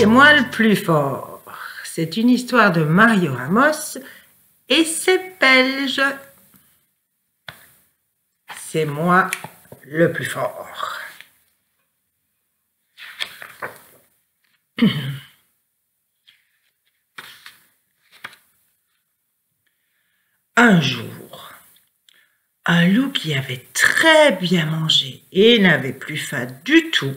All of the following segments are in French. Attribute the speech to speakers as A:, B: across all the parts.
A: C'est moi le plus fort. C'est une histoire de Mario Ramos et c'est belge. C'est moi le plus fort. Un jour, un loup qui avait très bien mangé et n'avait plus faim du tout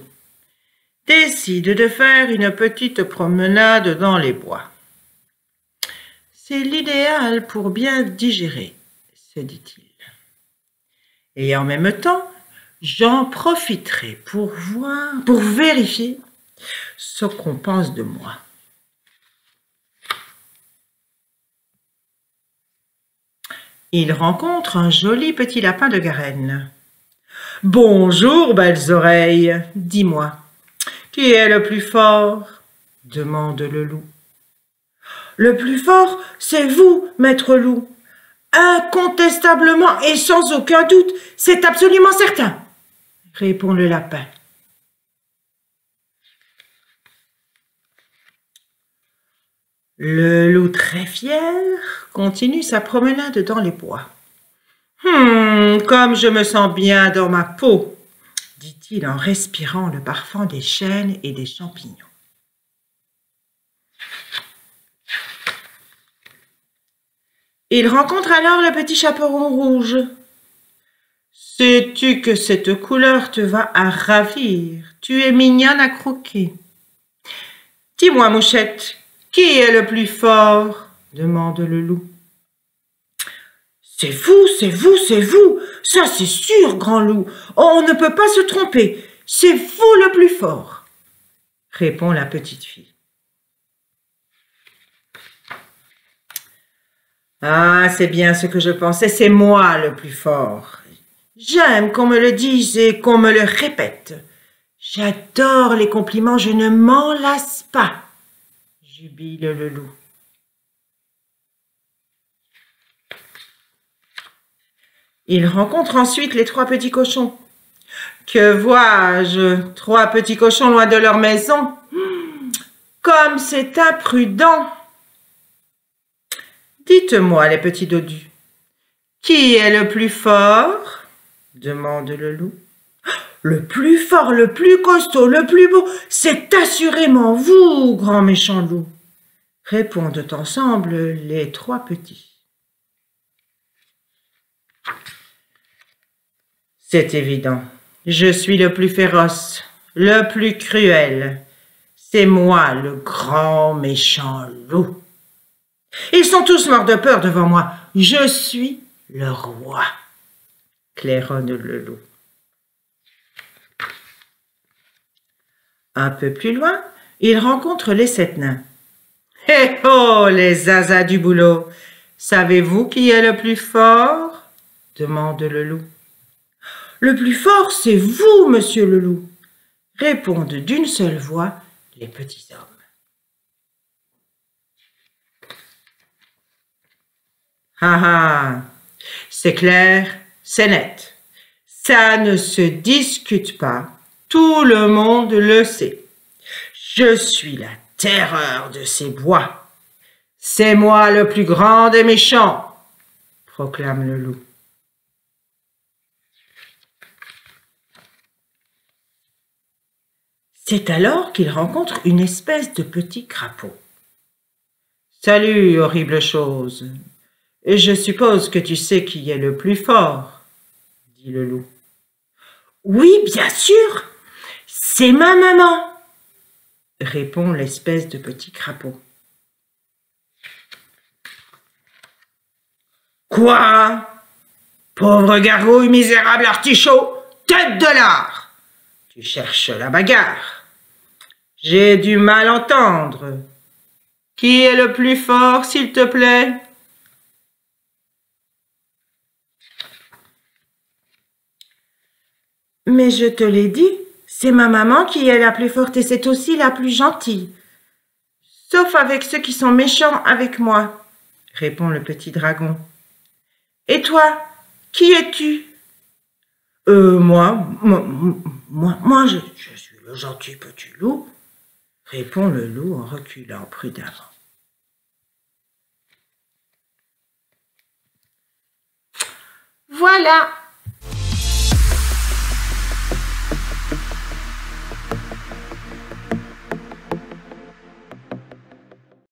A: décide de faire une petite promenade dans les bois. C'est l'idéal pour bien digérer, se dit-il. Et en même temps, j'en profiterai pour voir, pour vérifier ce qu'on pense de moi. Il rencontre un joli petit lapin de Garenne. Bonjour, belles oreilles, dis-moi, qui est le plus fort? demande le loup. Le plus fort, c'est vous, maître loup. Incontestablement et sans aucun doute, c'est absolument certain, répond le lapin. Le loup très fier continue sa promenade dans les bois. Hum, comme je me sens bien dans ma peau, dit-il en respirant le parfum des chênes et des champignons. Il rencontre alors le petit chaperon rouge. Sais-tu que cette couleur te va à ravir? Tu es mignonne à croquer. Dis-moi, mouchette, qui est le plus fort? demande le loup. C'est vous, c'est vous, c'est vous. Ça, c'est sûr, grand loup. On ne peut pas se tromper. C'est vous le plus fort, répond la petite fille. Ah, c'est bien ce que je pensais, c'est moi le plus fort. J'aime qu'on me le dise et qu'on me le répète. J'adore les compliments, je ne m'en lasse pas jubile le loup. Il rencontre ensuite les trois petits cochons. Que vois-je? Trois petits cochons loin de leur maison Comme c'est imprudent Dites-moi, les petits dodus, qui est le plus fort? demande le loup. Le plus fort, le plus costaud, le plus beau, c'est assurément vous, grand méchant loup, répondent ensemble les trois petits. C'est évident, je suis le plus féroce, le plus cruel. C'est moi le grand méchant loup. Ils sont tous morts de peur devant moi. Je suis le roi, claironne le loup. Un peu plus loin, il rencontre les sept nains. Eh oh, les asas du boulot Savez-vous qui est le plus fort? demande le loup. Le plus fort, c'est vous, monsieur le loup, répondent d'une seule voix les petits hommes. Ah ah, c'est clair, c'est net. Ça ne se discute pas tout le monde le sait. Je suis la terreur de ces bois. C'est moi le plus grand des méchants, proclame le loup. C'est alors qu'il rencontre une espèce de petit crapaud. Salut, horrible chose. Je suppose que tu sais qui est le plus fort, dit le loup. Oui, bien sûr, c'est ma maman, répond l'espèce de petit crapaud. Quoi? Pauvre gargouille, misérable artichaut, tête de l'art Tu cherches la bagarre. J'ai du mal entendre. Qui est le plus fort, s'il te plaît? Mais je te l'ai dit, c'est ma maman qui est la plus forte et c'est aussi la plus gentille. Sauf avec ceux qui sont méchants avec moi, répond le petit dragon. Et toi, qui es-tu? Euh, moi, moi, moi, je suis le gentil petit loup, répond le loup en reculant prudemment.
B: Voilà,